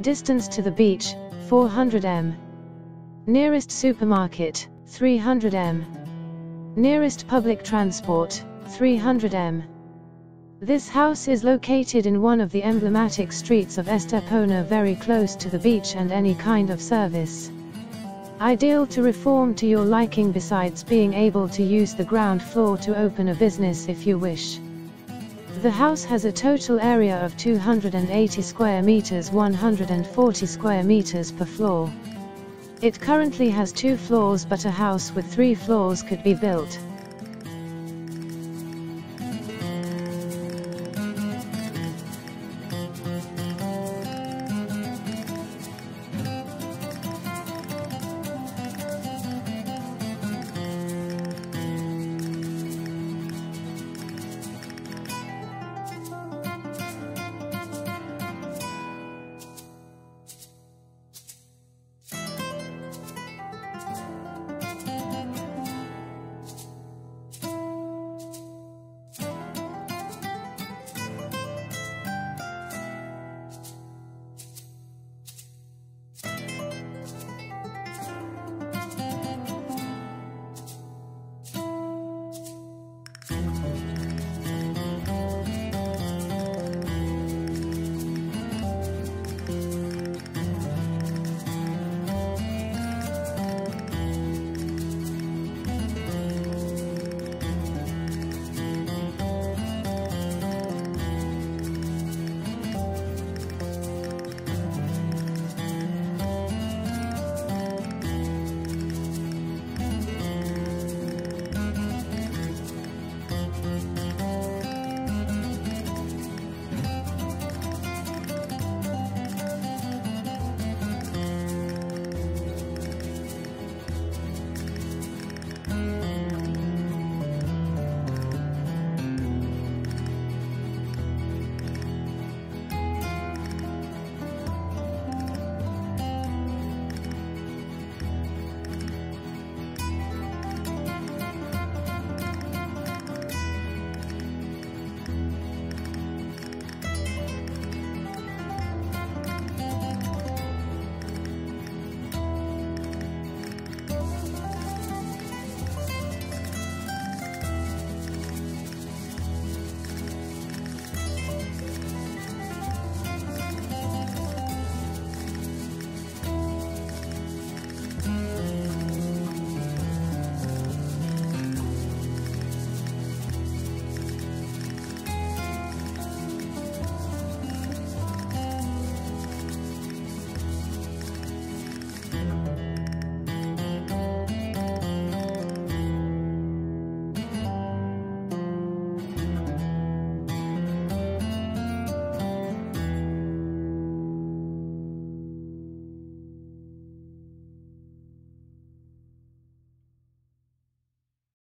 Distance to the beach, 400 m. Nearest supermarket, 300 m. Nearest public transport, 300 m. This house is located in one of the emblematic streets of Estepona very close to the beach and any kind of service. Ideal to reform to your liking besides being able to use the ground floor to open a business if you wish. The house has a total area of 280 square meters 140 square meters per floor. It currently has two floors but a house with three floors could be built.